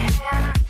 Yeah.